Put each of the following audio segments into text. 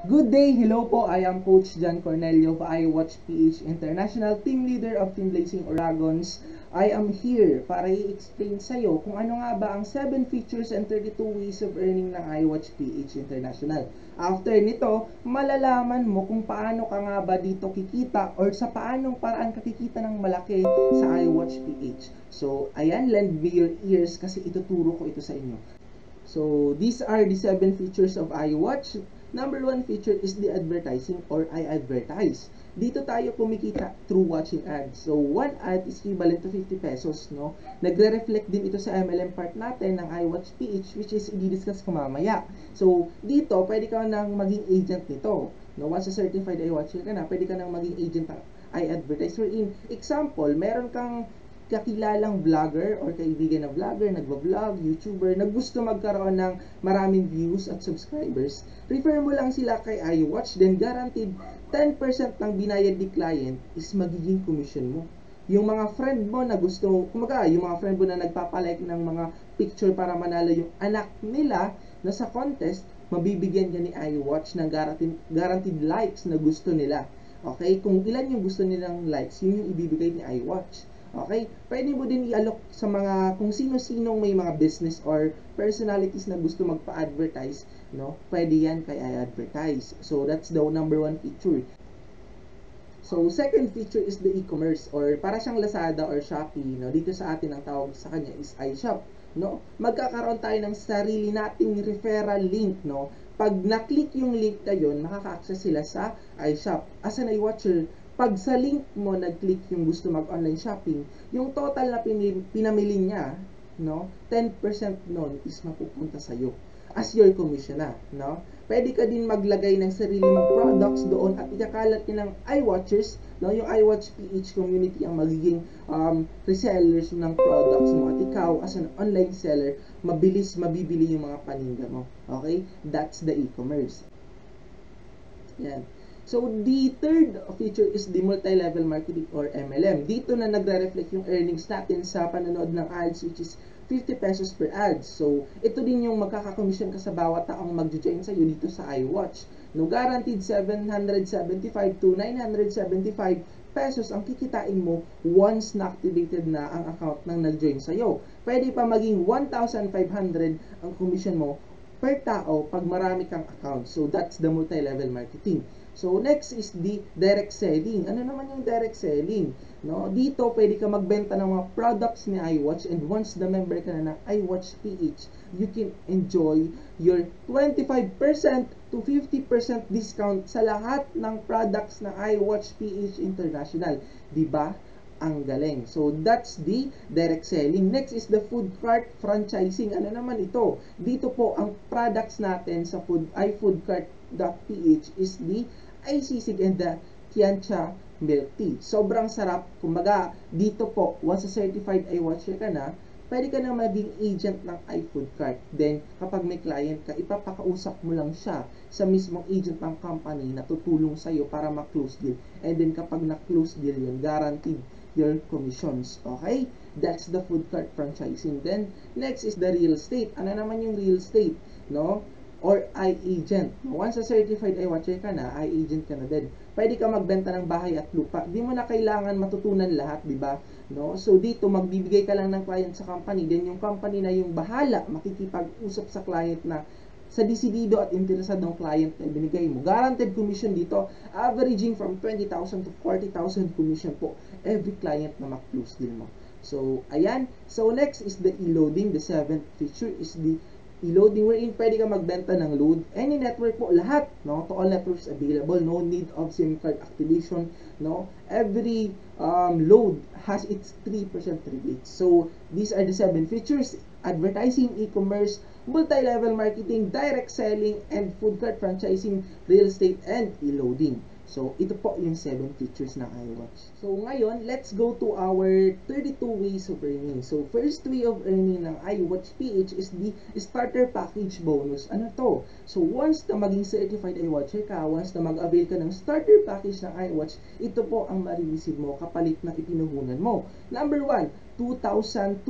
Good day, hello po. I am Coach John Cornelio of iWatch PH International, team leader of Team Blazing Oragons. I am here para i-explain sa iyo kung ano nga ba ang 7 features and 32 ways of earning ng iWatch PH International. After nito, malalaman mo kung paano ka nga ba dito kikita or sa paanong paraan ka kikita ng malaki sa iWatch PH. So, ayan, lend me your ears kasi ituturo ko ito sa inyo. So, these are the 7 features of iWatch. Number one feature is the advertising or I advertise. Dito tayo kumikita through watching ads. So, one ad is equivalent to 50 pesos, no? Nagre-reflect din ito sa MLM part natin ng iWatch PH which is i-discuss ko mamaya. So, dito, pwede ka nang maging agent nito. No, once certified iWatcher ka na, pwede ka nang maging agent ng i-advertiser. In example, meron kang kakilalang vlogger or kaibigan na vlogger, nagva-vlog, YouTuber, na gusto magkaroon ng maraming views at subscribers, refer mo lang sila kay iWatch, then guaranteed 10% ng binayad ni client is magiging commission mo. Yung mga friend mo na gusto, kumaga, yung mga friend mo na nagpapalike ng mga picture para manalo yung anak nila na sa contest, mabibigyan ka ni iWatch ng guaranteed, guaranteed likes na gusto nila. Okay? Kung ilan yung gusto nilang likes, yun yung ibibigay ni iWatch. Okay? Pwede mo din i-alok sa mga kung sino-sinong may mga business or personalities na gusto magpa-advertise, no? Pwede yan kay i-advertise. So, that's the number one feature. So, second feature is the e-commerce or para siyang Lazada or Shopee, no? Dito sa atin ang tawag sa kanya is iShop, no? Magkakaroon tayo ng sarili nating referral link, no? Pag na-click yung link na yun, makaka-access sila sa iShop. As an iWatcher, pag sa link mo nag-click yung gusto mag-online shopping, yung total na pinamili niya, no, 10% nun is mapupunta sa iyo as your commission na, no? Pwede ka din maglagay ng sarili mong products doon at ikakalat niya ng iWatchers, no? Yung iWatch PH community ang magiging um, resellers ng products mo at ikaw as an online seller, mabilis mabibili yung mga paninda mo. Okay? That's the e-commerce. Yan. So, the third feature is the multi-level marketing or MLM. Dito na nagre-reflect yung earnings natin sa panonood ng ads which is 50 pesos per ad. So, ito din yung magkakakomission ka sa bawat taong mag-join sa dito sa iWatch. No, guaranteed 775 to 975 pesos ang kikitain mo once na-activated na ang account ng nag-join sa iyo. Pwede pa maging 1,500 ang commission mo per tao pag marami kang account. So, that's the multi-level marketing. So, next is the direct selling. Ano naman yung direct selling? No? Dito, pwede ka magbenta ng mga products ni iWatch and once the member ka na ng iWatch PH, you can enjoy your 25% to 50% discount sa lahat ng products ng iWatch PH International. Diba? ang galing. So, that's the direct selling. Next is the food cart franchising. Ano naman ito? Dito po, ang products natin sa food, iFoodCart.ph is the iSisig and the Tiancha milk tea. Sobrang sarap. Kumbaga, dito po, once certified iWatcher ka na, pwede ka na maging agent ng iFoodCart. Then, kapag may client ka, ipapakausap mo lang siya sa mismong agent ng company na tutulong sa'yo para ma-close deal. And then, kapag na-close deal yun, guaranteed your commissions. Okay? That's the food cart franchising. Then, next is the real estate. Ano naman yung real estate? No? Or i-agent. Once a certified i-watcher ka na, i-agent ka na din. Pwede ka magbenta ng bahay at lupa. Di mo na kailangan matutunan lahat, di ba? No? So, dito, magbibigay ka lang ng client sa company. Then, yung company na yung bahala, makikipag-usap sa client na sa desidido at interesadong client na binigay mo. Guaranteed commission dito, averaging from 20,000 to 40,000 commission po every client na mag-close deal mo. So, ayan. So, next is the e-loading. The seventh feature is the e-loading wherein pwede ka magbenta ng load. Any network po, lahat, no? To all networks available. No need of SIM card activation, no? Every um, load has its 3% rebate. So, these are the seven features. Advertising, e-commerce, multi-level marketing, direct selling, and food cart franchising, real estate, and e-loading. So, ito po yung 7 features ng iWatch. So, ngayon, let's go to our 32 ways of earning. So, first way of earning ng iWatch PH is the starter package bonus. Ano to? So, once na maging certified iWatcher ka, once na mag-avail ka ng starter package ng iWatch, ito po ang marireceive mo kapalit ng ipinuhunan mo. Number 1, 2,240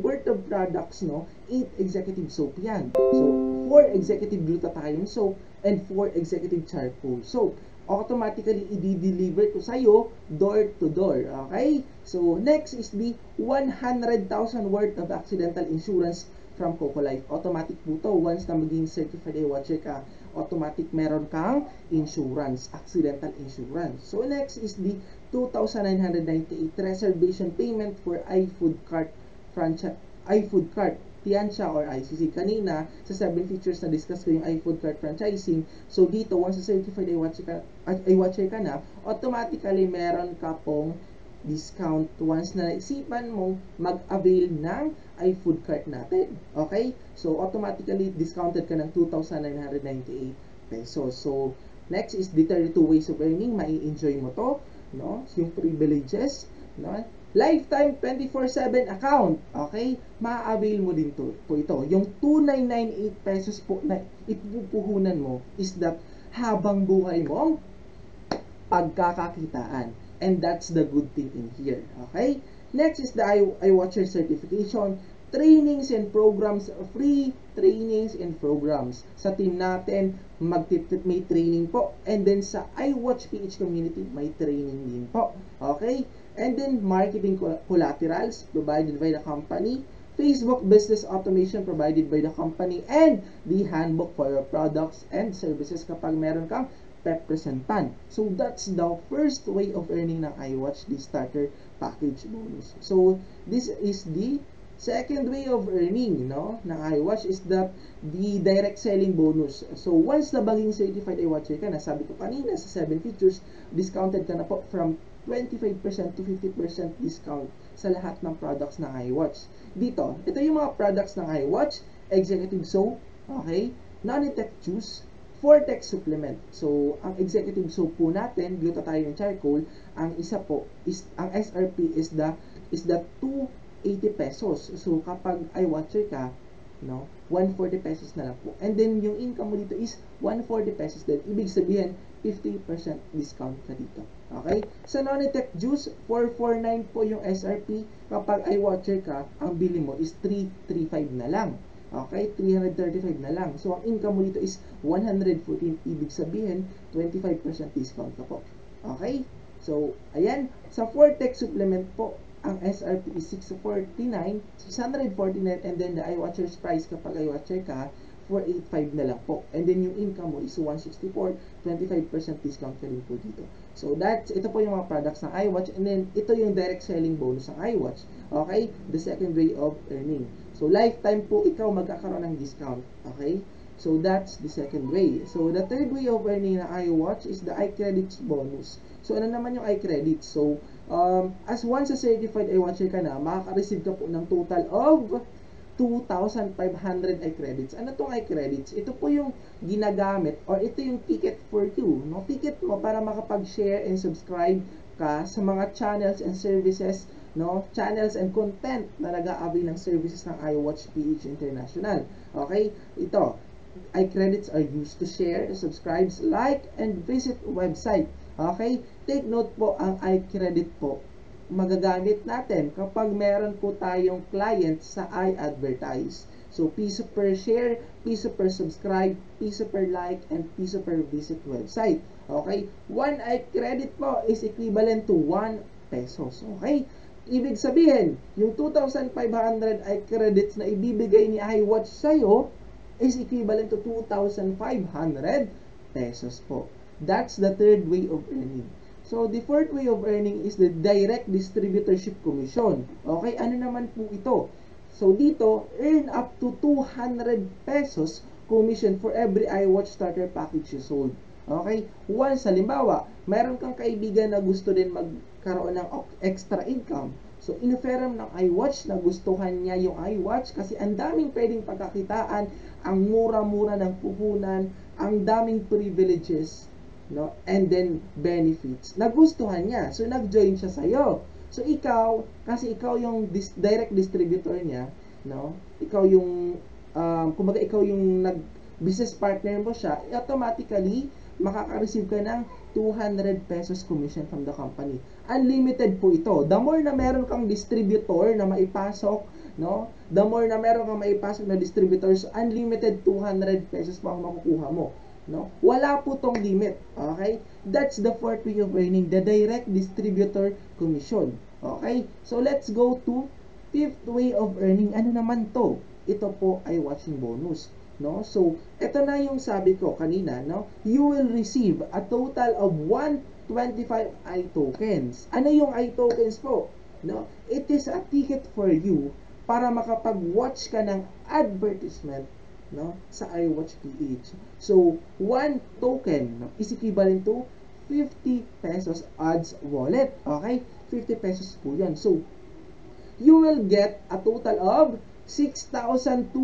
worth of products, no? 8 executive soap yan. So, 4 executive glutathione soap and 4 executive charcoal soap. Automatically, i-deliver ko sa'yo door to door. Okay? So, next is the 100,000 worth of accidental insurance from Coco Life. Automatic po to. Once na maging certified watcher ka, automatic meron kang insurance, accidental insurance. So, next is the 2,998 reservation payment for iFood Cart franchise iFood Cart Tiansha or ICC. Kanina, sa 7 features na discuss ko yung iFood Cart franchising. So, dito, once sa certified iWatcher ka, iWatcher ka na, automatically meron ka pong discount once na naisipan mo mag-avail ng iFood cart natin. Okay? So, automatically discounted ka ng 2,998 pesos. So, next is the 32 ways of earning. Mai-enjoy mo to. No? Yung privileges. No? Lifetime 24-7 account. Okay? Ma-avail mo din to, po ito. Yung 2,998 pesos po na ipupuhunan mo is that habang buhay mo pagkakakitaan. And that's the good thing in here. Okay? Next is the iWatcher certification. Trainings and programs, free trainings and programs. Sa team natin, mag may training po. And then sa iWatch PH community, may training din po. Okay? And then, marketing collaterals provided by the company, Facebook business automation provided by the company, and the handbook for your products and services kapag meron kang representan. So, that's the first way of earning ng iWatch, the starter package bonus. So, this is the second way of earning no, ng iWatch is that the direct selling bonus. So, once na baging certified iWatcher ka na, sabi ko kanina sa 7 features, discounted ka na po from 25% to 50% discount sa lahat ng products ng iWatch. Dito, ito yung mga products ng iWatch, executive soap, okay, non-tech juice, Fortex supplement. So, ang executive soap po natin, glutathione charcoal, ang isa po is ang SRP is the is the 280 pesos. So, kapag iWatcher ka, no, 140 pesos na lang po. And then yung income mo dito is 140 pesos din. Ibig sabihin, 50% discount ka dito. Okay? Sa Nonitech Juice, 449 po yung SRP. Kapag iWatcher ka, ang bili mo is 335 na lang. Okay? 335 na lang. So, ang income mo dito is 114. Ibig sabihin, 25% discount ka po. Okay? So, ayan. Sa Fortex supplement po, ang SRP is 649, 649, and then the iWatcher's price kapag iWatcher ka, 485 na lang po. And then yung income mo is 164, 25% discount ka rin po dito. So that's, ito po yung mga products ng iWatch and then ito yung direct selling bonus ng iWatch. Okay? The second way of earning. So lifetime po ikaw magkakaroon ng discount. Okay? So that's the second way. So the third way of earning ng iWatch is the iCredits bonus. So ano naman yung iCredits? So um, as once a certified iWatcher ka na, makaka-receive ka po ng total of 2,500 iCredits. Ano tong iCredits? Ito po yung ginagamit or ito yung ticket for you. No? Ticket mo para makapag-share and subscribe ka sa mga channels and services no channels and content na nag-aabi ng services ng iWatch PH International. Okay? Ito, iCredits are used to share, subscribe, like, and visit website. Okay? Take note po, ang iCredit po magagamit natin kapag meron po tayong client sa iAdvertise. So, piso per share, piso per subscribe, piso per like, and piso per visit website. Okay? 1 iCredit po is equivalent to 1 pesos. Okay? Ibig sabihin, yung 2,500 iCredits na ibibigay ni iWatch sa'yo is equivalent to 2,500 pesos po. That's the third way of earning. So, the fourth way of earning is the direct distributorship commission. Okay, ano naman po ito? So, dito, earn up to 200 pesos commission for every iWatch starter package you sold. Okay? Once, halimbawa, meron kang kaibigan na gusto din magkaroon ng extra income. So, inoferam ng iWatch na gustuhan niya yung iWatch kasi ang daming pwedeng pagkakitaan, ang mura-mura ng puhunan, ang daming privileges no? And then benefits. Nagustuhan niya. So nag-join siya sa iyo. So ikaw, kasi ikaw yung dis- direct distributor niya, no? Ikaw yung um, kumbaga ikaw yung nag business partner mo siya, automatically, makaka-receive ka ng 200 pesos commission from the company. Unlimited po ito. The more na meron kang distributor na maipasok, no? The more na meron kang maipasok na distributors, unlimited 200 pesos pa ang makukuha mo. No? Wala po tong limit. Okay? That's the fourth way of earning, the direct distributor commission. Okay? So, let's go to fifth way of earning. Ano naman to? Ito po ay watching bonus no? So, ito na yung sabi ko kanina, no? You will receive a total of 125 i-tokens. Ano yung i-tokens po? No? It is a ticket for you para makapag-watch ka ng advertisement no sa iWatch PH. So, one token no, is equivalent to 50 pesos ads wallet. Okay? 50 pesos po yan. So, you will get a total of 6,250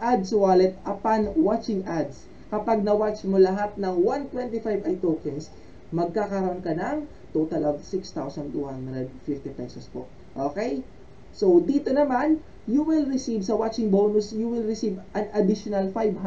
ads wallet upon watching ads. Kapag na-watch mo lahat ng 125 i-tokens, magkakaroon ka ng total of 6,250 pesos po. Okay? So, dito naman, you will receive, sa watching bonus, you will receive an additional 500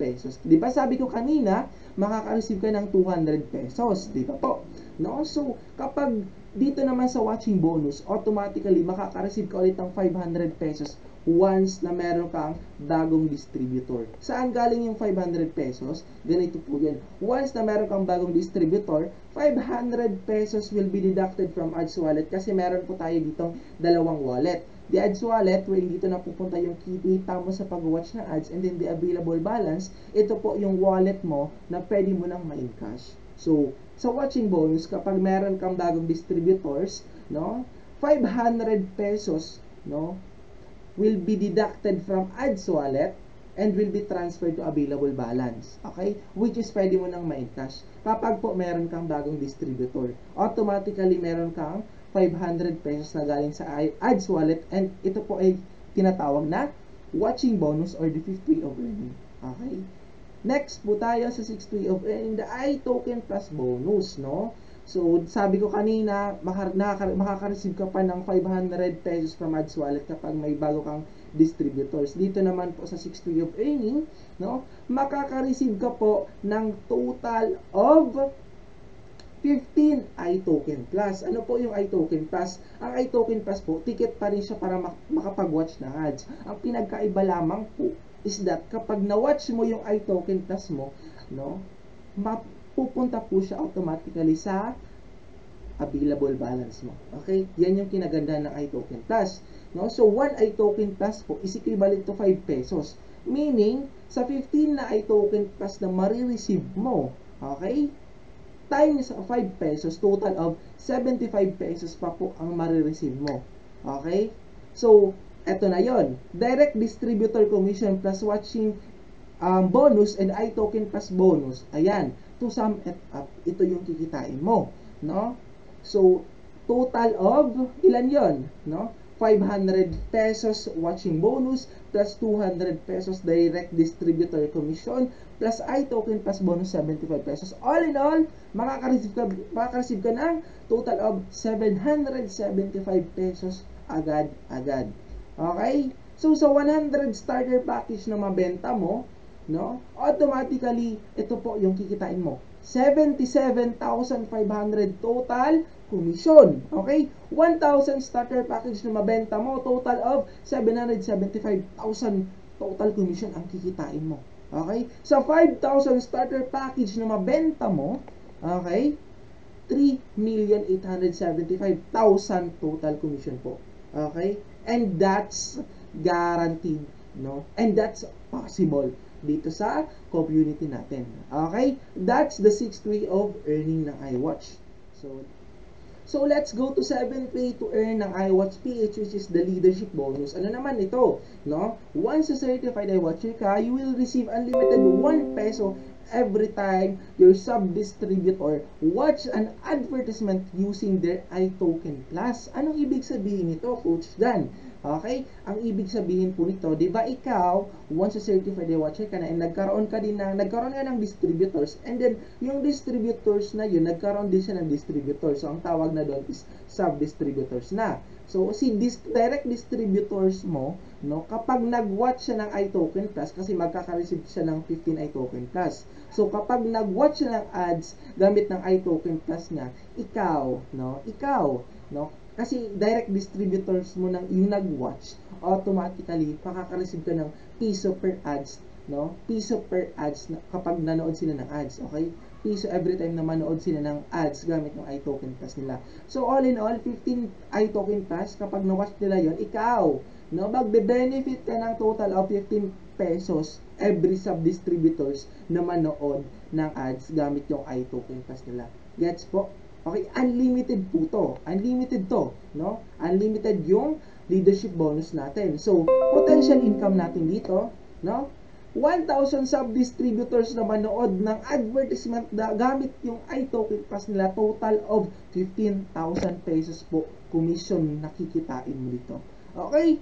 pesos. Di ba sabi ko kanina, makaka-receive ka ng 200 pesos. Di ba po? No? So, kapag dito naman sa watching bonus, automatically makaka-receive ka ulit ng 500 pesos once na meron kang bagong distributor. Saan galing yung 500 pesos? Ganito po yan. Once na meron kang bagong distributor, 500 pesos will be deducted from ads wallet kasi meron po tayo ditong dalawang wallet. The ads wallet, wherein dito na pupunta yung kita mo sa pag-watch ng ads and then the available balance, ito po yung wallet mo na pwede mo nang ma-encash. So, sa watching bonus, kapag meron kang bagong distributors, no, 500 pesos, no, will be deducted from ads wallet and will be transferred to available balance. Okay? Which is pwede mo nang ma-encash. Kapag po meron kang bagong distributor, automatically meron kang 500 pesos na galing sa ads wallet and ito po ay tinatawag na watching bonus or the fifth way of earning. Okay? Next po tayo sa 6th way of earning the iToken plus bonus, no? So, sabi ko kanina, makaka-receive ka pa ng 500 pesos from ads wallet kapag may bago kang distributors. Dito naman po sa 6th way of earning, no? Makaka-receive ka po ng total of 15 iToken Plus. Ano po yung iToken Plus? Ang iToken Plus po, ticket pa rin siya para makapag-watch ng ads. Ang pinagkaiba lamang po is that kapag na-watch mo yung iToken Plus mo, no, mapupunta po siya automatically sa available balance mo. Okay? Yan yung kinaganda ng iToken Plus. No? So, 1 iToken Plus po is equivalent to 5 pesos. Meaning, sa 15 na iToken Plus na marireceive mo, okay? Times 5 pesos, total of 75 pesos pa po ang marireceive mo. Okay? So, eto na yon direct distributor commission plus watching um, bonus and iToken plus bonus ayan to sum it up ito yung kikitain mo no so total of ilan yon no 500 pesos watching bonus plus 200 pesos direct distributor commission plus iToken plus bonus 75 pesos. All in all, makaka-receive ka, makaka-receive ka ng total of 775 pesos agad-agad. Okay? So, sa 100 starter package na mabenta mo, no, automatically, ito po yung kikitain mo. 77,500 total commission. Okay? 1,000 starter package na mabenta mo, total of 775,000 total commission ang kikitain mo. Okay? Sa 5,000 starter package na mabenta mo, okay, 3,875,000 total commission po. Okay? And that's guaranteed, no? And that's possible dito sa community natin. Okay? That's the sixth way of earning ng iWatch. So, so let's go to seventh way to earn ng iWatch PH which is the leadership bonus. Ano naman ito? No? Once a certified iWatcher ka, you will receive unlimited 1 peso every time your sub-distributor watch an advertisement using their iToken Plus. Anong ibig sabihin nito, Coach Dan? Okay? Ang ibig sabihin po nito, 'di ba ikaw, once a certified watcher ka na and nagkaroon ka din ng nagkaroon ka ng distributors and then yung distributors na yun, nagkaroon din siya ng distributors. So ang tawag na doon is sub-distributors na. So si dis direct distributors mo, no, kapag nag-watch siya ng iToken Plus kasi magkaka-receive siya ng 15 iToken Plus. So kapag nag-watch siya ng ads gamit ng iToken Plus niya, ikaw, no, ikaw, no, kasi direct distributors mo ng yung nag-watch, automatically makaka-receive ka ng piso per ads, no? Piso per ads na, kapag nanood sila ng ads, okay? Piso every time na manood sila ng ads gamit ng iToken Plus nila. So all in all, 15 iToken Plus kapag na-watch nila yon ikaw, no, magbe-benefit ka ng total of 15 pesos every sub-distributors na manood ng ads gamit yung iToken Plus nila. Gets po? Okay, unlimited po to. Unlimited to, no? Unlimited yung leadership bonus natin. So, potential income natin dito, no? 1,000 sub-distributors na manood ng advertisement na gamit yung iToken Plus nila, total of 15,000 pesos po commission nakikitain mo dito. Okay?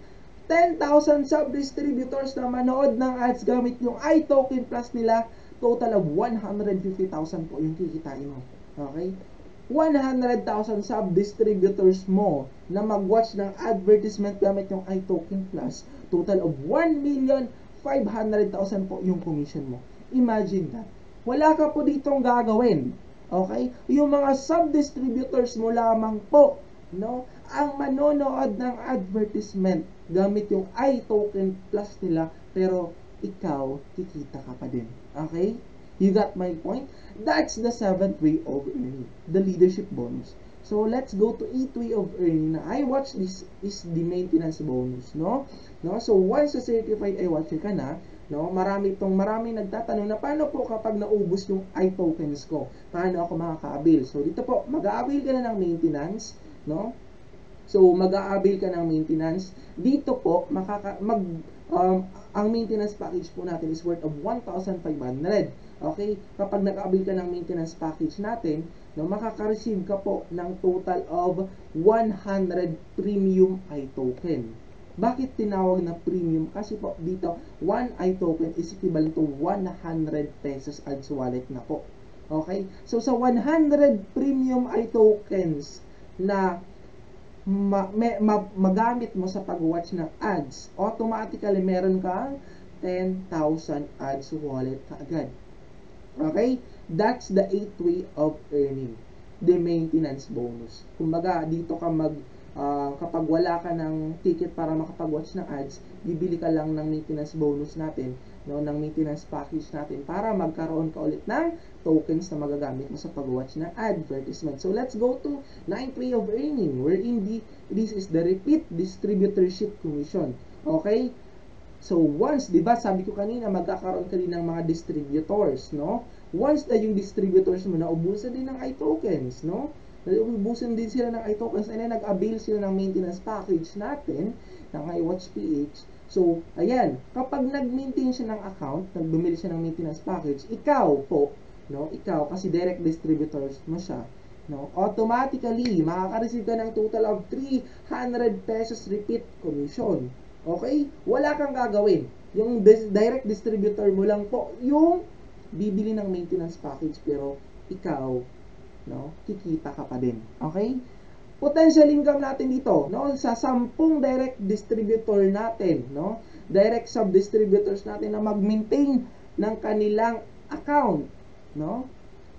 10,000 sub-distributors na manood ng ads gamit yung iToken Plus nila, total of 150,000 po yung kikitain mo. Okay? 100,000 sub-distributors mo na mag-watch ng advertisement gamit yung iToken Plus, total of 1,500,000 po yung commission mo. Imagine that. Wala ka po ditong gagawin. Okay? Yung mga sub-distributors mo lamang po, no? Ang manonood ng advertisement gamit yung iToken Plus nila, pero ikaw, kikita ka pa din. Okay? You got my point? That's the seventh way of earning, the leadership bonus. So let's go to eighth way of earning. Na I watch this is the maintenance bonus, no? No? So once a certified I watcher ka na, no? Marami tong marami nagtatanong na paano po kapag naubos yung I tokens ko? Paano ako makaka-avail? So dito po, mag-a-avail ka na ng maintenance, no? So mag-a-avail ka ng maintenance. Dito po, makaka mag um, ang maintenance package po natin is worth of 1,500. Okay? Kapag nag-avail ka ng maintenance package natin, no, makaka-receive ka po ng total of 100 premium iToken. Bakit tinawag na premium? Kasi po dito, 1 iToken is equivalent to 100 pesos ads wallet na po. Okay? So, sa 100 premium iTokens na ma, me, ma, magamit mo sa pag-watch ng ads, automatically meron kang 10,000 ads wallet kaagad. Okay? That's the eighth way of earning. The maintenance bonus. Kumbaga, dito ka mag, uh, kapag wala ka ng ticket para makapag-watch ng ads, bibili ka lang ng maintenance bonus natin, no, ng maintenance package natin para magkaroon ka ulit ng tokens na magagamit mo sa pag-watch ng advertisement. So, let's go to ninth way of earning wherein the, this is the repeat distributorship commission. Okay? So, once, di ba, sabi ko kanina, magkakaroon ka din ng mga distributors, no? Once na yung distributors mo, naubusan din ng iTokens, no? Naubusan din sila ng iTokens and then nag-avail sila ng maintenance package natin, ng iWatch PH. So, ayan, kapag nag-maintain siya ng account, nag-bumili siya ng maintenance package, ikaw po, no? Ikaw, kasi direct distributors mo siya, no? Automatically, makaka-receive ka ng total of 300 pesos repeat commission. Okay? Wala kang gagawin. Yung direct distributor mo lang po yung bibili ng maintenance package pero ikaw, no, kikita ka pa din. Okay? Potential income natin dito, no, sa 10 direct distributor natin, no, direct sub-distributors natin na mag-maintain ng kanilang account, no,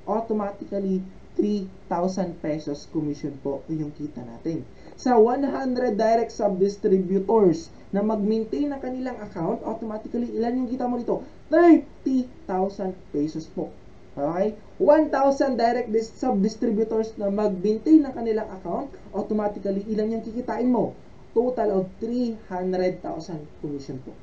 automatically 3,000 pesos commission po yung kita natin. Sa 100 direct sub-distributors na mag-maintain ng kanilang account, automatically, ilan yung kita mo dito? 30,000 pesos po. Okay? 1,000 direct sub-distributors na mag-maintain ng kanilang account, automatically, ilan yung kikitain mo? Total of 300,000 commission po.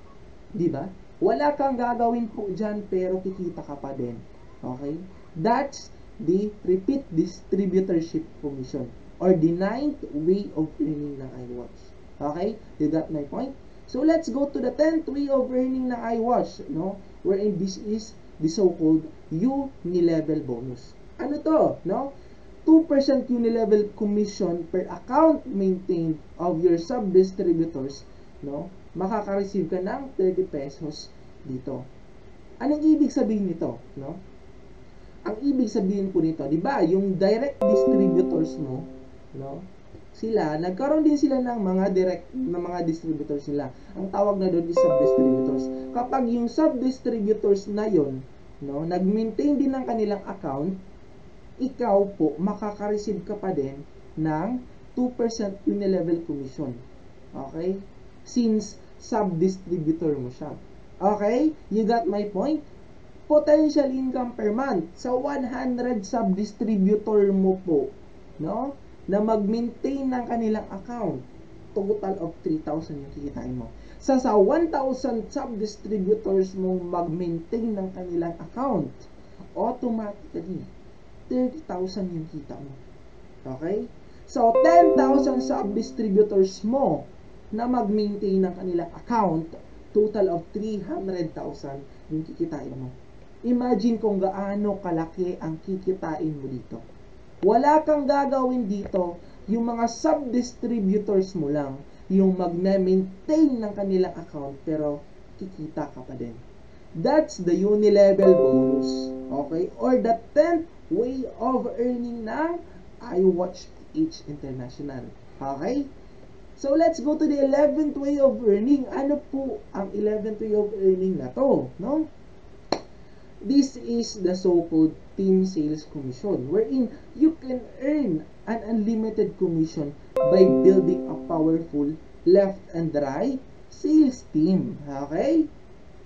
Di ba? Wala kang gagawin po dyan, pero kikita ka pa din. Okay? That's the repeat distributorship commission or the ninth way of earning ng iWatch. Okay? You got my point? So let's go to the 10th way of earning na iWatch, no? Wherein this is the so-called unilevel bonus. Ano to, no? 2% unilevel commission per account maintained of your sub-distributors no? Makaka-receive ka ng 30 pesos dito. Anong ibig sabihin nito, no? Ang ibig sabihin po nito, 'di ba, yung direct distributors mo, no? Sila, nagkaroon din sila ng mga direct ng mga distributors nila. Ang tawag na doon is sub-distributors. Kapag yung sub-distributors na 'yon, no, nag-maintain din ng kanilang account, ikaw po makaka-receive ka pa din ng 2% unilevel commission. Okay? Since sub-distributor mo siya. Okay? You got my point? Potential income per month sa 100 sub-distributor mo po, no? Na mag-maintain ng kanilang account. Total of 3,000 yung kikitain mo. Sa sa 1,000 sub-distributors mo mag-maintain ng kanilang account, automatically 30,000 yung kita mo. Okay? So, 10,000 sub-distributors mo na mag-maintain ng kanilang account, total of 300,000 yung kikitain mo. Imagine kung gaano kalaki ang kikitain mo dito. Wala kang gagawin dito, yung mga sub-distributors mo lang, yung mag-maintain ng kanilang account, pero kikita ka pa din. That's the unilevel bonus. Okay? Or the 10th way of earning ng iWatch PH International. Okay? So, let's go to the 11th way of earning. Ano po ang 11th way of earning na to? No? This is the so-called team sales commission wherein you can earn an unlimited commission by building a powerful left and right sales team. Okay?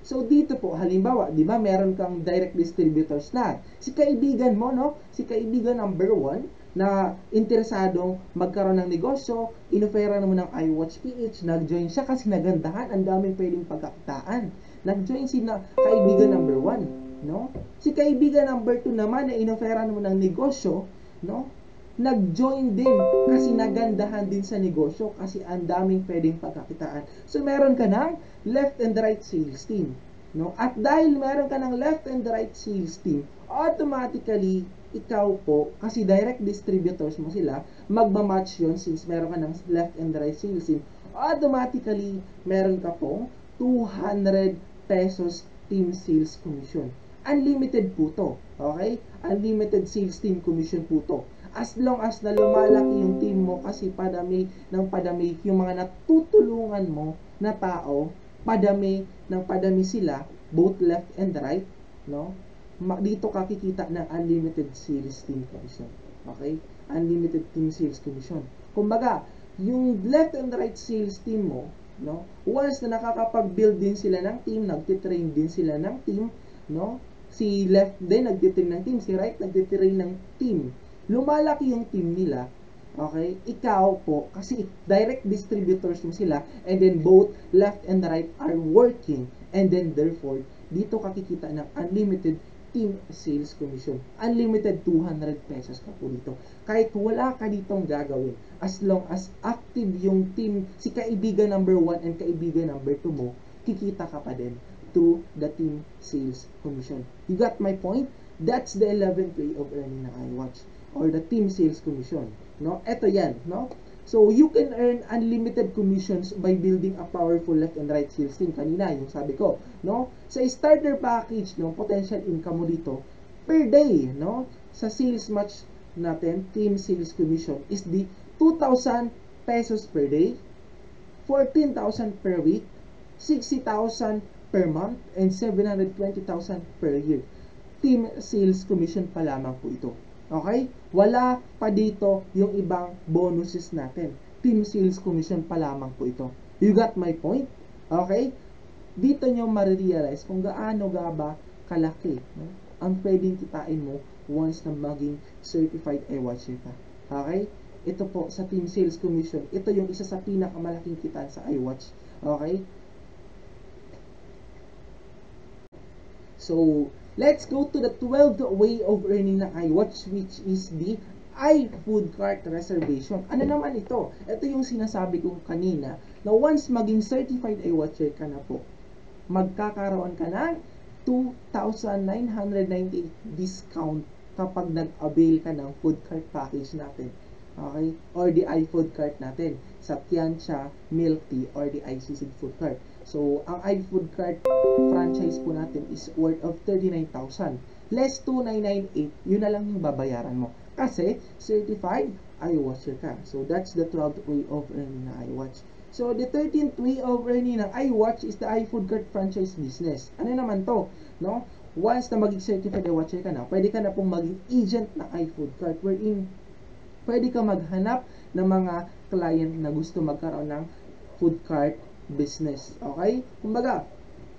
So, dito po, halimbawa, di ba, meron kang direct distributors na. Si kaibigan mo, no? Si kaibigan number one, na interesadong magkaroon ng negosyo, inofera mo ng iWatch PH, nag-join siya kasi nagandahan, ang daming pwedeng pagkakitaan. Nag-join si na, kaibigan number one, no? Si kaibigan number two naman na inofera mo ng negosyo, no? Nag-join din kasi nagandahan din sa negosyo kasi ang daming pwedeng pagkakitaan. So, meron ka ng left and right sales team. No? At dahil meron ka ng left and right sales team, automatically, ikaw po, kasi direct distributors mo sila, magmamatch yun since meron ka ng left and right sales team, automatically, meron ka po 200 pesos team sales commission. Unlimited po to. Okay? Unlimited sales team commission po to. As long as na lumalaki yung team mo kasi padami ng padami yung mga natutulungan mo na tao, padami ng padami sila, both left and right, no? dito ka kikita ng unlimited sales team commission. Okay? Unlimited team sales commission. Kumbaga, yung left and right sales team mo, no? Once na nakakapag-build din sila ng team, nagtitrain din sila ng team, no? Si left din nagtitrain ng team, si right nagtitrain ng team. Lumalaki yung team nila, okay? Ikaw po, kasi direct distributors mo sila, and then both left and right are working, and then therefore, dito kakikita ng unlimited team sales commission. Unlimited 200 pesos ka po dito. Kahit wala ka ditong gagawin, as long as active yung team, si kaibigan number 1 and kaibigan number 2 mo, kikita ka pa din to the team sales commission. You got my point? That's the 11th way of earning ng iWatch or the team sales commission. No? Ito yan, no? So, you can earn unlimited commissions by building a powerful left and right sales team. Kanina, yung sabi ko, no? Sa starter package, no, potential income mo dito, per day, no? Sa sales match natin, team sales commission is the 2,000 pesos per day, 14,000 per week, 60,000 per month, and 720,000 per year. Team sales commission pa lamang po ito. Okay? Wala pa dito yung ibang bonuses natin. Team sales commission pa lamang po ito. You got my point? Okay? Dito nyo marirealize kung gaano ga ba kalaki no? ang pwedeng kitain mo once na maging certified iWatcher ka. Okay? Ito po sa team sales commission. Ito yung isa sa pinakamalaking kitaan sa iWatch. Okay? So, Let's go to the 12th way of earning ng iWatch which is the iFood cart reservation. Ano naman ito? Ito yung sinasabi ko kanina na once maging certified iWatcher ka na po, magkakaroon ka ng 2,998 discount kapag nag-avail ka ng food cart package natin. Okay? Or the iFood cart natin sa Tiancha Milk Tea or the ICC Food Cart. So, ang iFood cart franchise po natin is worth of 39,000. Less 2,998, yun na lang yung babayaran mo. Kasi, certified iWatcher ka. So, that's the 12th way of earning na iWatch. So, the 13th way of earning ng iWatch is the iFood cart franchise business. Ano naman to? No? Once na maging certified iWatcher ka na, pwede ka na pong maging agent ng iFood cart wherein pwede ka maghanap ng mga client na gusto magkaroon ng food cart business. Okay? Kumbaga,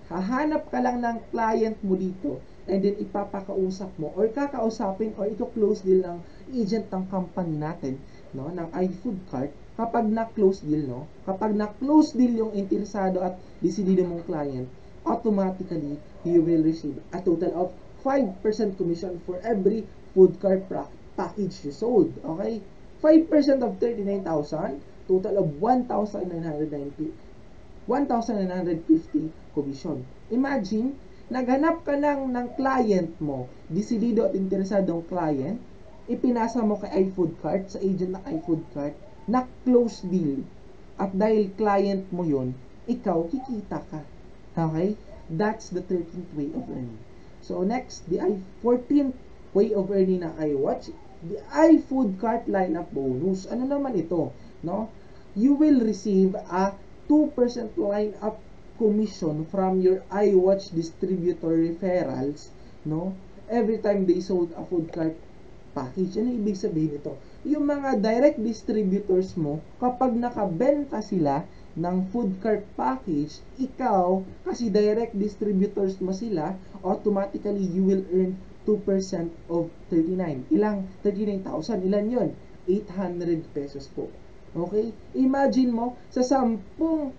hahanap ka lang ng client mo dito and then ipapakausap mo or kakausapin or ito close deal ng agent ng company natin no ng iFood cart kapag na-close deal no kapag na-close deal yung interesado at decidido mong client automatically you will receive a total of 5% commission for every food cart package you sold okay 5% of 39,000 total of 1,990 1,950 commission. Imagine, naghanap ka ng, ng client mo, desidido at interesadong client, ipinasa mo kay iFood Cart, sa agent ng iFood Cart, na close deal. At dahil client mo yon ikaw, kikita ka. Okay? That's the 13th way of earning. So, next, the I 14th way of earning na iWatch, the iFood Cart lineup bonus. Ano naman ito? No? You will receive a 2% line up commission from your iWatch distributor referrals, no? Every time they sold a food cart package. Ano ibig sabihin nito? Yung mga direct distributors mo, kapag nakabenta sila ng food cart package, ikaw, kasi direct distributors mo sila, automatically you will earn 2% of 39. Ilang? 39,000. Ilan yon 800 pesos po. Okay? Imagine mo, sa sampung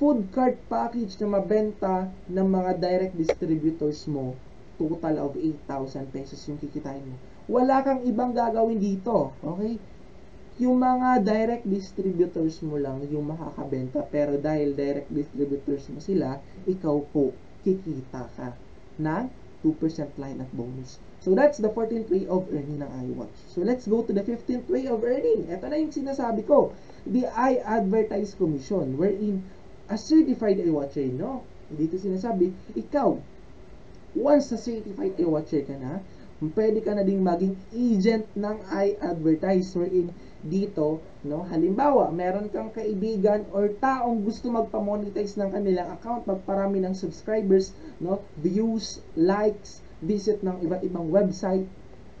food cart package na mabenta ng mga direct distributors mo, total of 8,000 pesos yung kikitain mo. Wala kang ibang gagawin dito. Okay? Yung mga direct distributors mo lang yung makakabenta. Pero dahil direct distributors mo sila, ikaw po, kikita ka ng 2% line at bonus. So that's the 14th way of earning ng iWatch. So let's go to the 15th way of earning. Ito na yung sinasabi ko. The iAdvertise Commission wherein a certified iWatcher, no? Dito sinasabi, ikaw, once na certified iWatcher ka na, pwede ka na ding maging agent ng iAdvertise wherein dito, no? Halimbawa, meron kang kaibigan or taong gusto magpa-monetize ng kanilang account, magparami ng subscribers, no? Views, likes, visit ng iba't ibang website,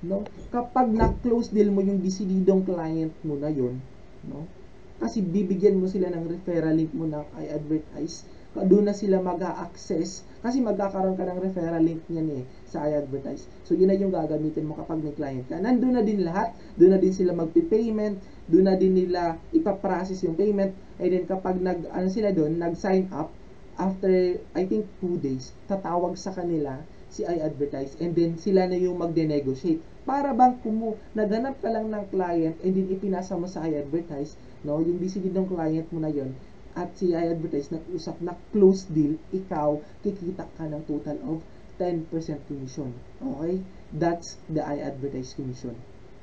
no? Kapag na-close deal mo yung decididong client mo na yon, no? Kasi bibigyan mo sila ng referral link mo ng i-advertise, doon na sila mag-access kasi magkakaroon ka ng referral link niyan eh sa i-advertise. So yun na yung gagamitin mo kapag may client ka. Nandun na din lahat, doon na din sila magpi-payment, doon na din nila ipaprocess yung payment, and then kapag nag ano sila doon, nag-sign up after I think 2 days, tatawag sa kanila si i-advertise and then sila na yung magde-negotiate. Para bang kumu, naganap ka lang ng client and then ipinasa mo sa i-advertise, no? Yung decision ng client mo na yon at si i-advertise nag-usap na close deal, ikaw, kikita ka ng total of 10% commission. Okay? That's the i-advertise commission.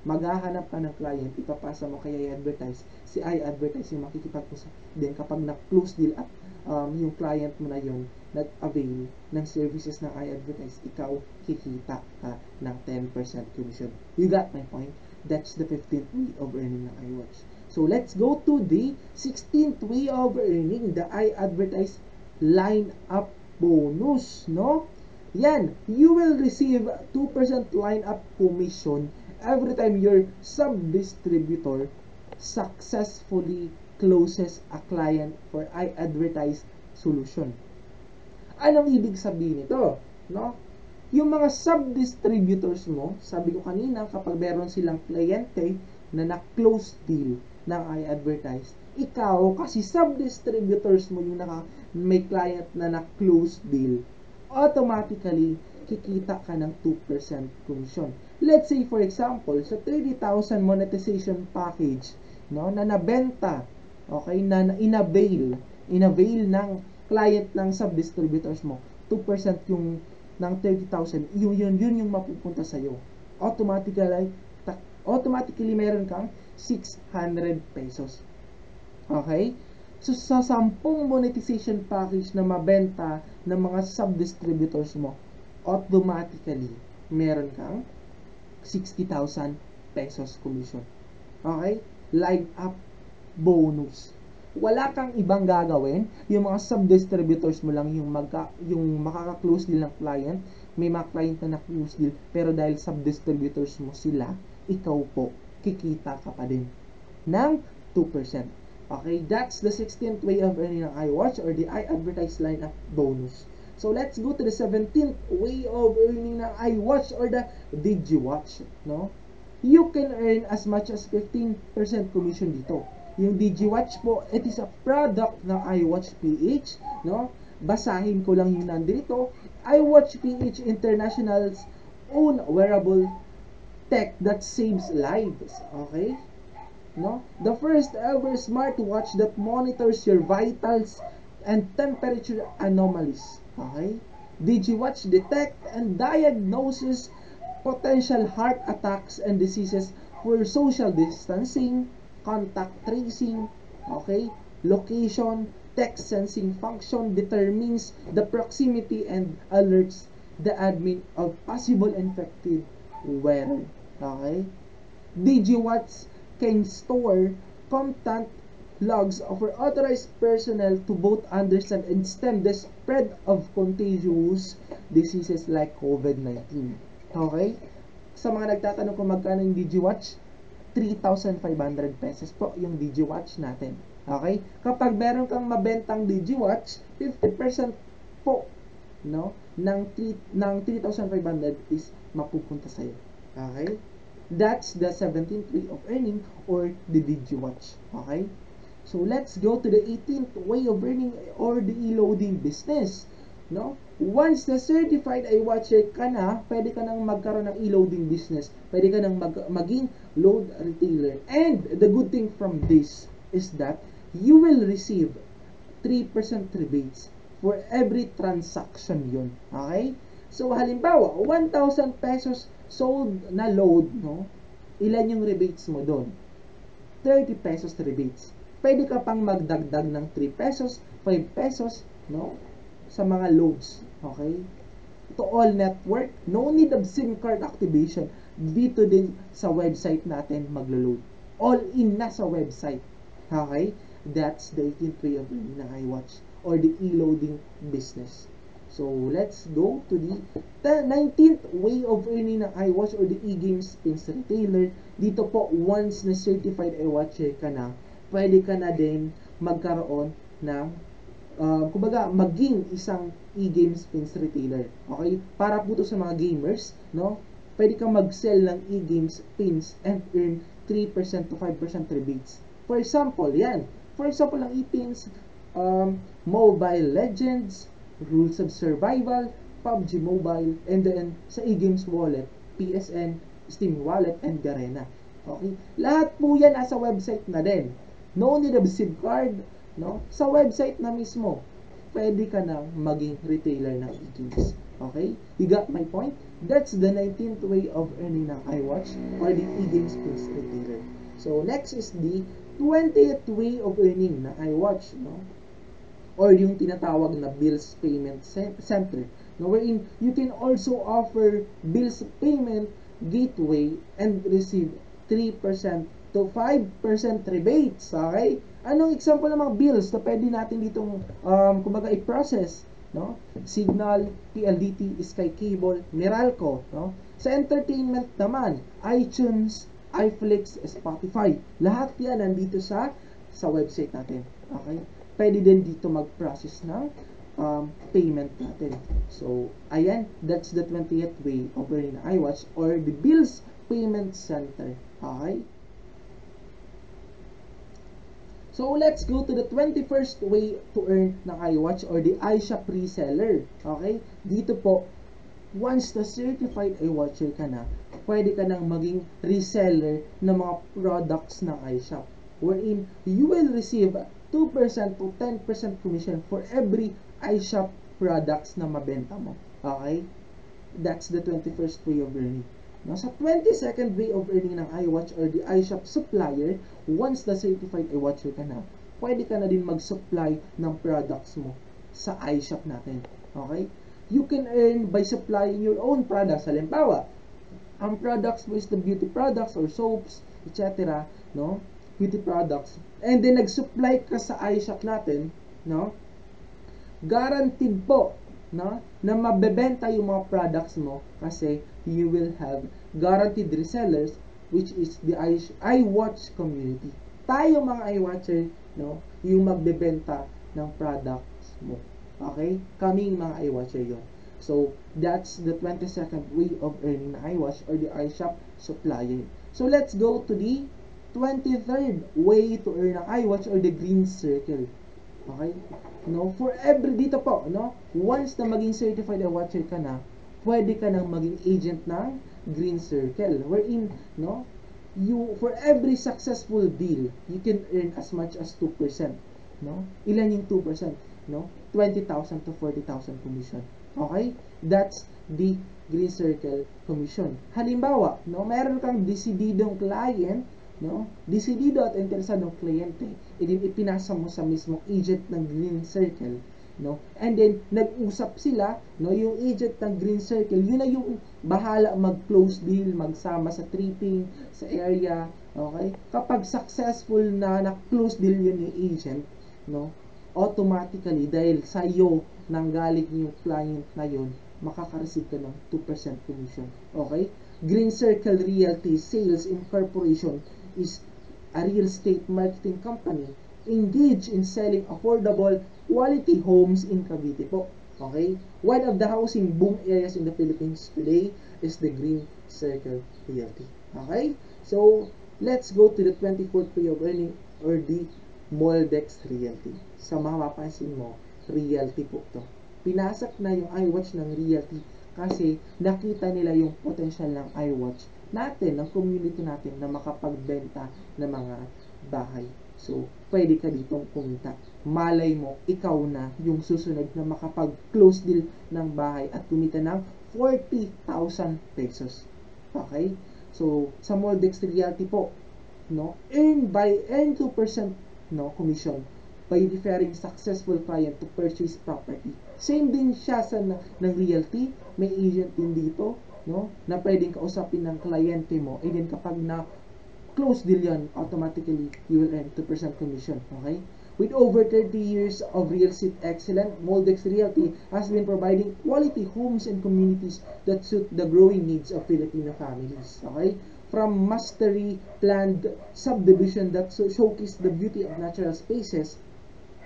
Maghahanap ka ng client, ipapasa mo kay i-advertise, si i-advertise yung makikipag-usap. Then kapag na-close deal at um, yung client mo na yon nag-avail ng services ng iAdvertise, ikaw kikita ka ng 10% commission. You got my point? That's the 15th way of earning ng iWatch. So let's go to the 16th way of earning, the iAdvertise line up bonus, no? Yan, you will receive 2% line up commission every time your sub-distributor successfully closes a client for iAdvertise solution. Anong ibig sabihin nito? No? Yung mga sub-distributors mo, sabi ko kanina, kapag meron silang kliyente na na-close deal ng i-advertise, ikaw, kasi sub-distributors mo yung naka, may client na na-close deal, automatically, kikita ka ng 2% commission. Let's say, for example, sa 30,000 monetization package, no, na nabenta, okay, na, na inavail, inavail ng client ng sub-distributors mo, 2% yung ng 30,000, yun, yun, yun yung mapupunta sa'yo. Automatically, automatically meron kang 600 pesos. Okay? So, sa 10 monetization package na mabenta ng mga sub-distributors mo, automatically, meron kang 60,000 pesos commission. Okay? Line up bonus. Wala kang ibang gagawin. Yung mga sub-distributors mo lang yung, magka, yung makaka-close deal ng client. May mga client na na-close deal. Pero dahil sub-distributors mo sila, ikaw po, kikita ka pa din ng 2%. Okay, that's the 16th way of earning ng iWatch or the iAdvertise lineup bonus. So let's go to the 17th way of earning ng iWatch or the DigiWatch, no? You can earn as much as 15% commission dito. Yung DigiWatch po, it is a product ng iWatch PH, no? Basahin ko lang yung nandito. iWatch PH International's own wearable tech that saves lives, okay? no? The first ever smartwatch that monitors your vitals and temperature anomalies. Okay? DigiWatch detect and diagnoses potential heart attacks and diseases for social distancing, contact tracing, okay? Location, text sensing function determines the proximity and alerts the admin of possible infected wearer. Okay? DigiWatch can store content logs of authorized personnel to both understand and stem the spread of contagious diseases like COVID-19. Okay? Sa mga nagtatanong kung magkano yung DigiWatch, 3,500 pesos po yung DigiWatch natin. Okay? Kapag meron kang mabentang DigiWatch, 50% po no ng 3 ng 3,500 is mapupunta sa iyo. Okay? That's the 17th way of earning or the DigiWatch. Okay? So let's go to the 18th way of earning or the e-loading business. No? Once na certified iWatcher ka na, pwede ka nang magkaroon ng e-loading business. Pwede ka nang mag maging load retailer. And the good thing from this is that you will receive 3% rebates for every transaction yon. Okay? So, halimbawa, 1,000 pesos sold na load, no? Ilan yung rebates mo doon? 30 pesos rebates. Pwede ka pang magdagdag ng 3 pesos, 5 pesos, no? Sa mga loads, okay? To all network, no need of SIM card activation. Dito din sa website natin maglo-load. All in na sa website. Okay? That's the 18th way of ng iWatch or the e-loading business. So, let's go to the 19th way of earning ng iWatch or the e-games pins retailer. Dito po, once na certified iWatcher ka na, pwede ka na din magkaroon ng uh, kumbaga, maging isang e-games pins retailer. Okay? Para po to sa mga gamers, no? Pwede kang mag-sell ng e-games pins and earn 3% to 5% rebates. For example, yan. For example, ang e-pins, um, Mobile Legends, Rules of Survival, PUBG Mobile, and then sa eGames Wallet, PSN, Steam Wallet, and Garena. Okay? Lahat po yan nasa website na din. No need of SIM card, no? Sa website na mismo, pwede ka na maging retailer ng e-games. Okay? You got my point? That's the 19th way of earning ng iWatch or the e-games plus retailer. So, next is the 20th way of earning na iWatch, no? or yung tinatawag na bills payment center no, wherein you can also offer bills payment gateway and receive 3% to 5% rebates. Okay? Anong example ng mga bills na pwede natin ditong um, kumbaga i-process? No? Signal, PLDT, Sky Cable, Meralco. No? Sa entertainment naman, iTunes, iFlix, Spotify. Lahat yan nandito sa sa website natin. Okay? pwede din dito mag-process ng um, payment natin. So, ayan, that's the 20th way of earning iWatch or the Bills Payment Center. Okay? So, let's go to the 21st way to earn ng iWatch or the iShop reseller. Okay? Dito po, once na certified iWatcher ka na, pwede ka nang maging reseller ng mga products ng iShop. Wherein, you will receive 2% to 10% commission for every iShop products na mabenta mo. Okay? That's the 21st way of earning. No, sa 22nd way of earning ng iWatch or the iShop supplier, once na certified iWatcher ka na, pwede ka na din mag-supply ng products mo sa iShop natin. Okay? You can earn by supplying your own products. Halimbawa, ang products mo is the beauty products or soaps, etc. No? Beauty products. And then, nag-supply ka sa iShop natin, no? Guaranteed po no? na mabebenta yung mga products mo kasi you will have guaranteed resellers which is the iWatch community. Tayo mga iWatcher, no, yung magbebenta ng products mo. Okay? Kaming mga iWatcher yon. So, that's the 22nd way of earning na iWatch or the iShop supplier. So, let's go to the 23rd way to earn ang iWatch or the green circle. Okay? No? For every, dito po, no? Once na maging certified watcher ka na, pwede ka nang maging agent ng green circle. Wherein, no? You, for every successful deal, you can earn as much as 2%. No? Ilan yung 2%? No? 20,000 to 40,000 commission. Okay? That's the green circle commission. Halimbawa, no, meron kang desididong client no? Desidido at interesado ng kliyente, ipinasa mo sa mismong agent ng Green Circle, no? And then nag-usap sila, no, yung agent ng Green Circle, yun na yung bahala mag-close deal, magsama sa tripping, sa area, okay? Kapag successful na na-close deal yun yung agent, no? Automatically dahil sa iyo nanggaling yung client na yun, makaka-receive ka ng 2% commission. Okay? Green Circle Realty Sales Incorporation is a real estate marketing company engaged in selling affordable quality homes in Cavite po. Okay? One of the housing boom areas in the Philippines today is the Green Circle Realty. Okay? So, let's go to the 24th way of earning or the Moldex Realty. Sa mapapansin mo, realty po to. Pinasak na yung iWatch ng realty kasi nakita nila yung potential ng iWatch natin, ng community natin na makapagbenta ng mga bahay. So, pwede ka ditong kumita. Malay mo, ikaw na yung susunod na makapag-close deal ng bahay at kumita ng 40,000 pesos. Okay? So, sa Moldex Realty po, no, earn by earn 2% no commission by referring successful client to purchase property. Same din siya sa ng realty, may agent din dito no? Na pwedeng kausapin ng kliyente mo. And then kapag na close deal yan, automatically you will earn 2% commission. Okay? With over 30 years of real estate excellence, Moldex Realty has been providing quality homes and communities that suit the growing needs of Filipino families. Okay? From mastery planned subdivision that so showcase the beauty of natural spaces,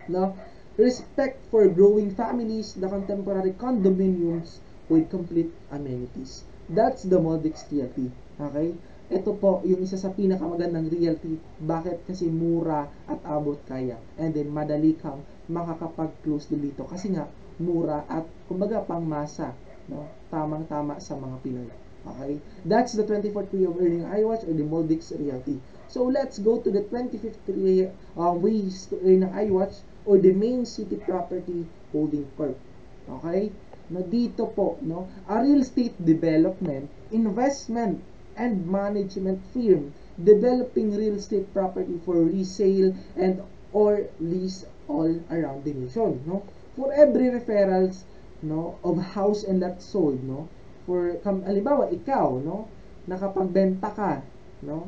no? respect for growing families, the contemporary condominiums with complete amenities. That's the Moldex Realty. Okay? Ito po yung isa sa pinakamagandang realty. Bakit? Kasi mura at abot kaya. And then madali kang makakapag-close dito. Kasi nga, mura at kumbaga pang masa. No? Tamang-tama sa mga Pinoy. Okay? That's the 24th way of earning iWatch or the Moldex Realty. So let's go to the 25th way, uh, ways to earn ang iWatch or the main city property holding corp. Okay? no dito po no a real estate development investment and management firm developing real estate property for resale and or lease all around the nation no for every referrals no of house and lot sold no for kam alibawa ikaw no nakapagbenta ka no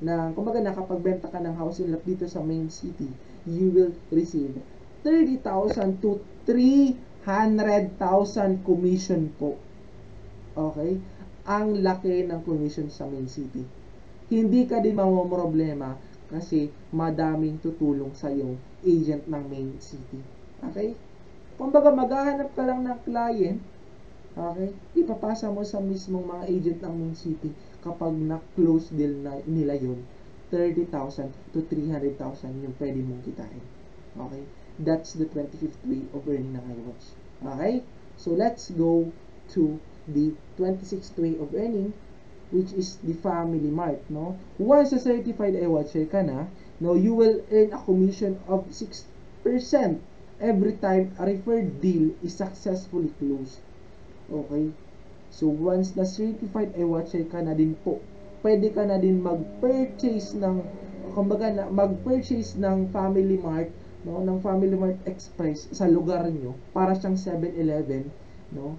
na kumbaga nakapagbenta ka ng house and lot dito sa main city you will receive 30,000 to 3 100,000 commission po. Okay? Ang laki ng commission sa main city. Hindi ka din mamomroblema kasi madaming tutulong sa yung agent ng main city. Okay? Kumbaga maghahanap ka lang ng client, okay? Ipapasa mo sa mismong mga agent ng main city kapag na-close deal na nila yun, 30,000 to 300,000 yung pwede mong kitain. Okay? That's the 25th way of earning ng iWatch. Okay? So, let's go to the 26th way of earning which is the family mart, no? Once a certified iWatcher ka na, no, you will earn a commission of 6% every time a referred deal is successfully closed. Okay? So, once na certified iWatcher ka na din po, pwede ka na din mag-purchase ng, kumbaga, na, mag-purchase ng Family Mart, no, ng Family Mart Express sa lugar nyo, para siyang 7-Eleven, no,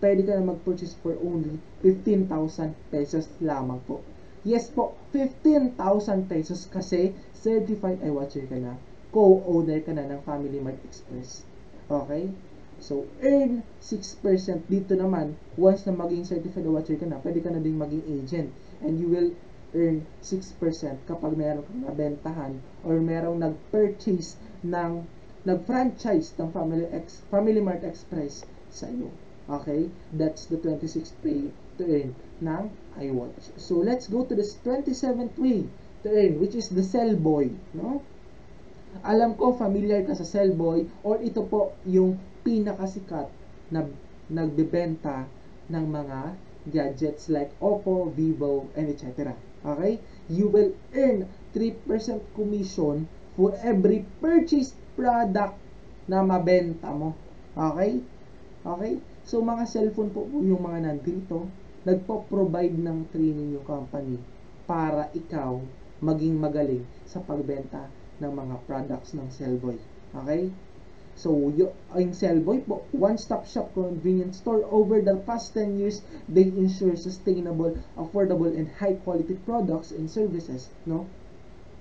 pwede ka na mag-purchase for only 15,000 pesos lamang po. Yes po, 15,000 pesos kasi certified iWatcher ka na. Co-owner ka na ng Family Mart Express. Okay? So, earn 6% dito naman. Once na maging certified watcher ka na, pwede ka na din maging agent. And you will earn 6% kapag meron kang nabentahan or merong nag-purchase ng nag-franchise ng Family, X, Family Mart Express sa iyo. Okay? That's the 26th way to earn ng iWatch. So, let's go to the 27th way to earn, which is the sell boy. No? Alam ko, familiar ka sa Cellboy or ito po yung pinakasikat na nagbebenta ng mga gadgets like Oppo, Vivo, and etc. Okay? You will earn 3% commission for every purchased product na mabenta mo. Okay? Okay? So, mga cellphone po, po yung mga nandito, nagpo-provide ng training yung company para ikaw maging magaling sa pagbenta ng mga products ng Cellboy. Okay? So, yung, Cellboy po, one-stop shop convenience store. Over the past 10 years, they ensure sustainable, affordable, and high-quality products and services. No?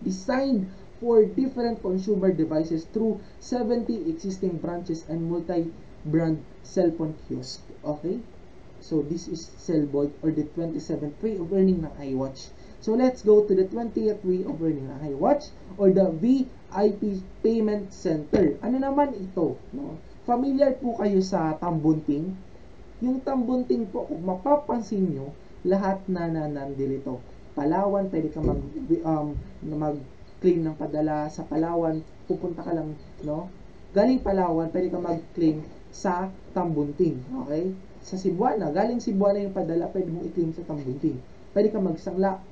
Designed for different consumer devices through 70 existing branches and multi-brand cellphone kiosk. Okay? So, this is Cellboy or the 27th way of earning ng iWatch. So let's go to the 20th way of earning ng iWatch or the VIP Payment Center. Ano naman ito? No? Familiar po kayo sa tambunting? Yung tambunting po, kung mapapansin nyo, lahat na na nandito. Palawan, pwede ka mag, um, mag-claim ng padala sa Palawan, pupunta ka lang, no? Galing Palawan, pwede ka mag-claim sa Tambunting, okay? Sa Cebuana, galing Cebuana yung padala, pwede mong i-claim sa Tambunting. Pwede ka magsangla,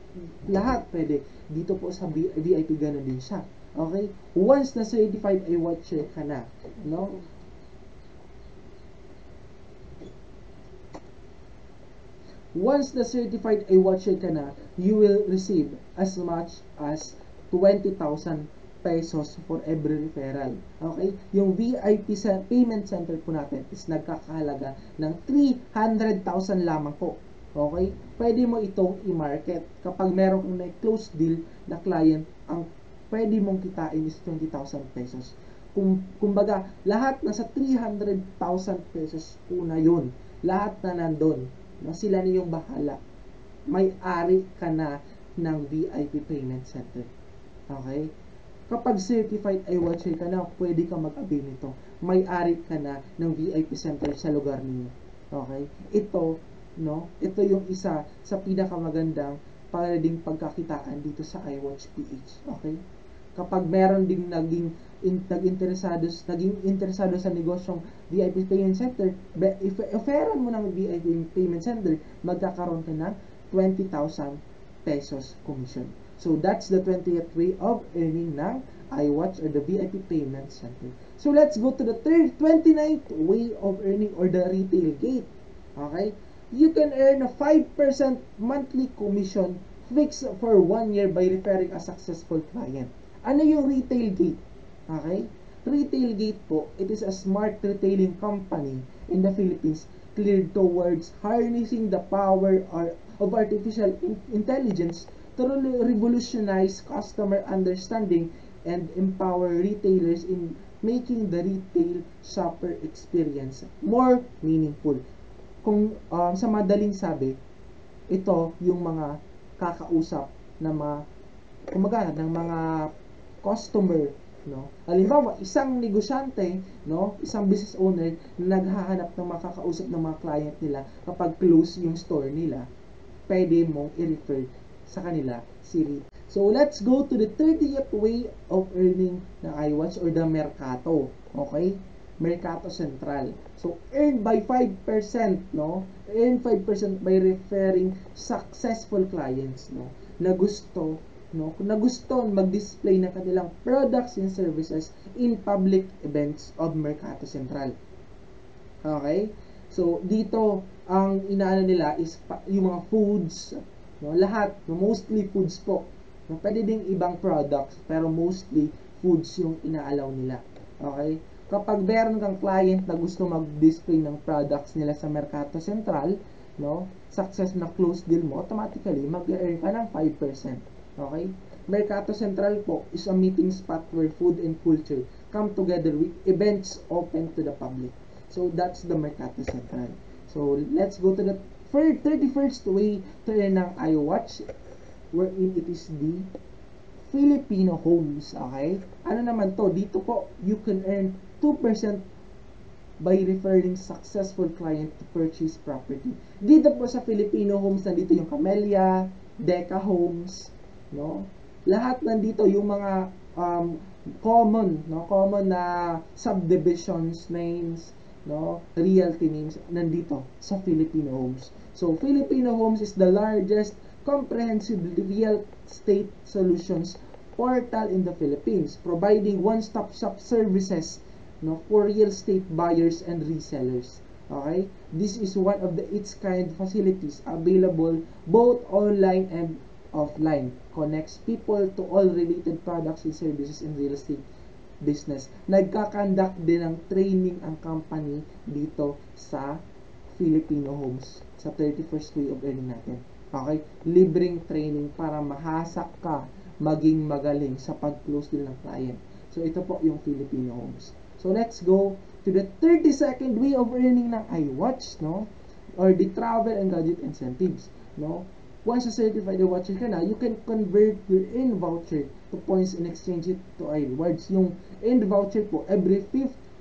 lahat pwede. Dito po sa VIP ganun din siya. Okay? Once na certified ay watcher ka na, no? Once na certified ay watcher ka na, you will receive as much as 20,000 pesos for every referral. Okay? Yung VIP sa payment center po natin is nagkakahalaga ng 300,000 lamang po. Okay? Pwede mo itong i-market. Kapag meron kang na-close deal na client, ang pwede mong kitain is 20,000 pesos. Kung, kumbaga, lahat nasa 300,000 pesos po na yun. Lahat na nandun. Na sila na yung bahala. May-ari ka na ng VIP Payment Center. Okay? Kapag certified iWatcher ka na, pwede ka mag-avail nito. May-ari ka na ng VIP Center sa lugar ninyo. Okay? Ito, no? Ito yung isa sa pinakamagandang pwedeng pagkakitaan dito sa iWatch PH. Okay? Kapag meron ding naging in, nag-interesado naging interesado sa negosyong VIP Payment Center, if offeran mo ng VIP Payment Center, magkakaroon ka ng 20,000 pesos commission. So that's the 20th way of earning ng iWatch or the VIP Payment Center. So let's go to the third 29th way of earning or the retail gate. Okay? you can earn a 5% monthly commission fixed for one year by referring a successful client. Ano yung retail gate? Okay? Retail gate po, it is a smart retailing company in the Philippines cleared towards harnessing the power of artificial intelligence to revolutionize customer understanding and empower retailers in making the retail shopper experience more meaningful. Kung um, sa madaling sabi, ito yung mga kakausap na mga kumaga ng mga customer no? Halimbawa isang negosyante no? Isang business owner na naghahanap ng makakausap ng mga client nila kapag close yung store nila pwede mong i-refer sa kanila si Rita. So let's go to the 30th way of earning ng iWatch or the Mercato. Okay? Mercato Central. So, earn by 5%, no? Earn 5% by referring successful clients, no? Na gusto, no? Na gusto mag-display ng kanilang products and services in public events of Mercato Central. Okay? So, dito, ang inaano nila is yung mga foods, no? lahat, mostly foods po. No? Pwede ding ibang products, pero mostly foods yung inaalaw nila. Okay? Kapag meron kang client na gusto mag-display ng products nila sa Mercato Central, no? Success na close deal mo, automatically mag-earn ka ng 5%. Okay? Mercato Central po is a meeting spot where food and culture come together with events open to the public. So that's the Mercato Central. So let's go to the 31st way to earn ng iWatch wherein it is the Filipino homes. Okay? Ano naman to? Dito po, you can earn 2% by referring successful client to purchase property. Dito po sa Filipino homes, nandito yung Camellia, Deca Homes, no? Lahat nandito yung mga um, common, no? Common na subdivisions names, no? Realty names nandito sa Filipino homes. So, Filipino homes is the largest comprehensive real estate solutions portal in the Philippines, providing one-stop shop services no, for real estate buyers and resellers. Okay? This is one of the its kind facilities available both online and offline. Connects people to all related products and services in real estate business. Nagkakandak din ng training ang company dito sa Filipino Homes sa 31st way of earning natin. Okay? Libreng training para mahasak ka maging magaling sa pag-close din ng client. So, ito po yung Filipino Homes. So, let's go to the 32nd way of earning ng iWatch, no? Or the travel and gadget incentives, no? Once a certified watcher ka na, you can convert your in voucher to points and exchange it to rewards. Yung in voucher po, every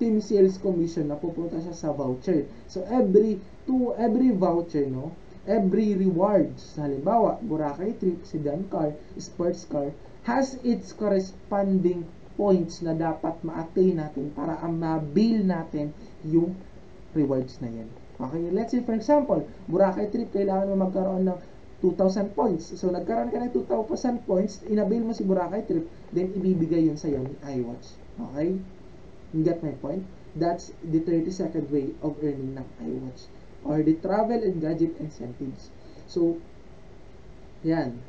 15 sales commission na pupunta siya sa voucher. So, every to every voucher, no? Every rewards, halimbawa, Boracay trip, sedan car, sports car, has its corresponding points na dapat ma-attain natin para ma-bill natin yung rewards na yan. Okay, let's say for example, Boracay trip, kailangan mo magkaroon ng 2,000 points. So, nagkaroon ka ng 2,000 points, inabil mo si Boracay trip, then ibibigay yun sa'yo ni iWatch. Okay? You get my point? That's the 32nd way of earning ng iWatch. Or the travel and gadget incentives. So, yan.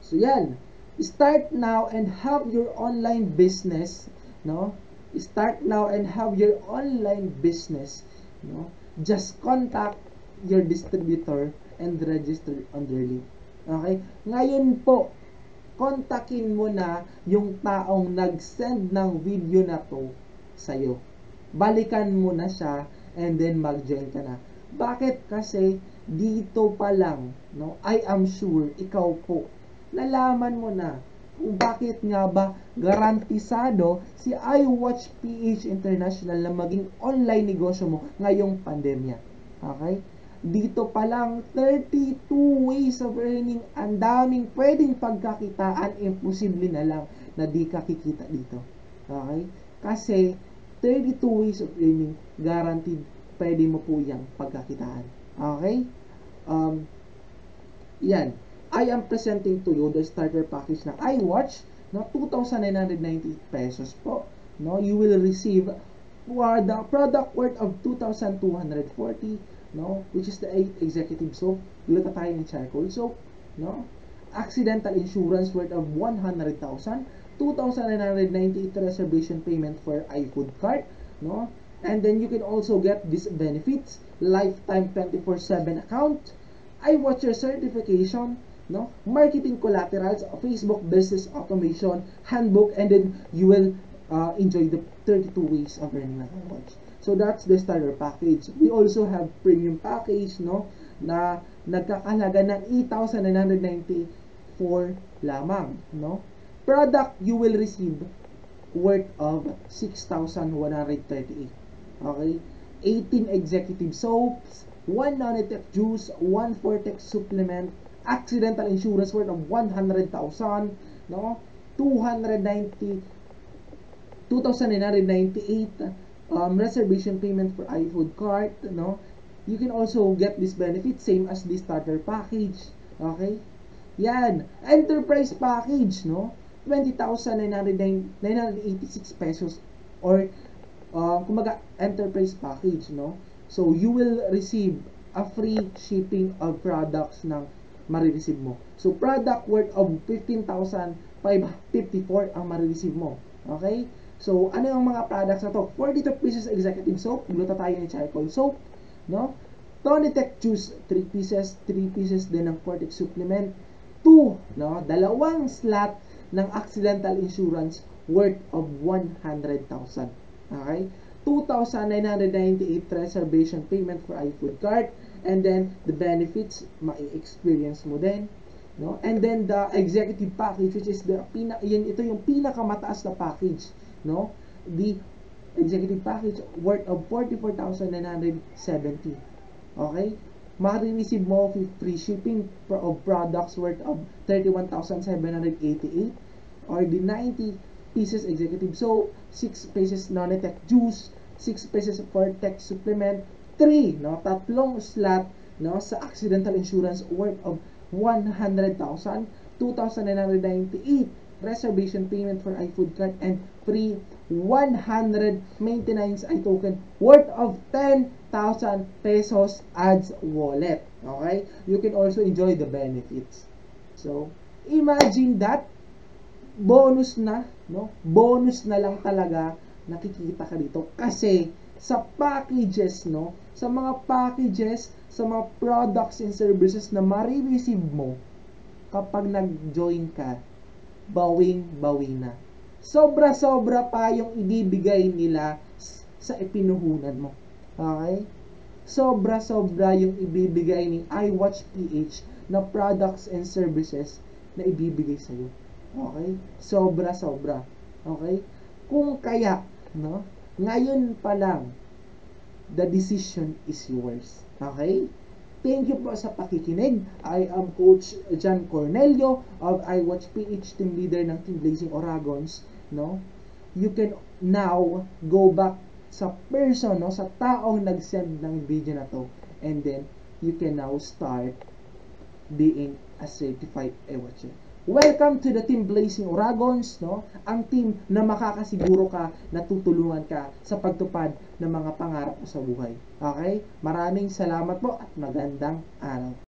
So, yan start now and have your online business no start now and have your online business no just contact your distributor and register under link okay ngayon po kontakin mo na yung taong nag-send ng video na to sa'yo. Balikan mo na siya and then mag-join ka na. Bakit? Kasi dito pa lang, no, I am sure ikaw po nalaman mo na kung bakit nga ba garantisado si iWatch PH International na maging online negosyo mo ngayong pandemya. Okay? Dito pa lang, 32 ways of earning. Ang daming pwedeng pagkakitaan. Imposible na lang na di ka kikita dito. Okay? Kasi, 32 ways of earning, guaranteed pwede mo po yung pagkakitaan. Okay? Um, yan. I am presenting to you the starter package ng iWatch na 2,990 pesos po. No, you will receive for the product worth of 2,240 no, which is the 8 executive soap, glutathione charcoal soap, no, accidental insurance worth of 100,000, 2,998 reservation payment for iFood card, no, and then you can also get these benefits, lifetime 24/7 account, iWatcher certification, no? Marketing collaterals, Facebook business automation handbook, and then you will uh, enjoy the 32 ways of earning na knowledge. So that's the starter package. We also have premium package, no? Na nagkakalaga ng 8,994 lamang, no? Product you will receive worth of 6,138. Okay? 18 executive soaps, 1 Nanotech juice, 1 Fortex supplement, accidental insurance worth of 100,000, no? 290 2,998 um, reservation payment for iFood cart, no? You can also get this benefit same as the starter package, okay? Yan, enterprise package, no? 20,986 pesos or uh, kumaga enterprise package, no? So, you will receive a free shipping of products ng marireceive mo. So, product worth of 15,554 ang marireceive mo. Okay? So, ano yung mga products na to? 42 pieces executive soap. Gluta tayo ni charcoal soap. No? Tonitec juice, 3 pieces. 3 pieces din ng Cortex supplement. 2, no? Dalawang slot ng accidental insurance worth of 100,000. Okay? 2,998 reservation payment for iFood cart and then the benefits ma-experience mo din no? And then the executive package which is the pina yan ito yung pinakamataas na package no? The executive package worth of 44,970 okay? Ma-receive mo free shipping of products worth of 31,788 or the 90 pieces executive. Soap 6 pieces non-tech juice 6 pieces for tech supplement 3 no tatlong slot no sa accidental insurance worth of 100,000 2,998 reservation payment for iFood card and free 100 maintenance i token worth of 10,000 pesos ads wallet. Okay? You can also enjoy the benefits. So imagine that bonus na, no? Bonus na lang talaga nakikita ka dito kasi sa packages, no? Sa mga packages, sa mga products and services na marireceive mo kapag nag-join ka, bawing-bawi na. Sobra-sobra pa yung ibibigay nila sa ipinuhunan mo. Okay? Sobra-sobra yung ibibigay ni iWatch PH na products and services na ibibigay sa'yo. Okay? Sobra-sobra. Okay? Kung kaya, no? Ngayon pa lang, the decision is yours. Okay? Thank you po sa pakikinig. I am Coach John Cornelio of iWatch PH Team Leader ng Team Blazing Oragons. No? You can now go back sa person, no? sa taong nag-send ng video na to. And then, you can now start being a certified iWatcher. Welcome to the Team Blazing Oragons, no? Ang team na makakasiguro ka na tutulungan ka sa pagtupad ng mga pangarap mo sa buhay. Okay? Maraming salamat po at magandang araw.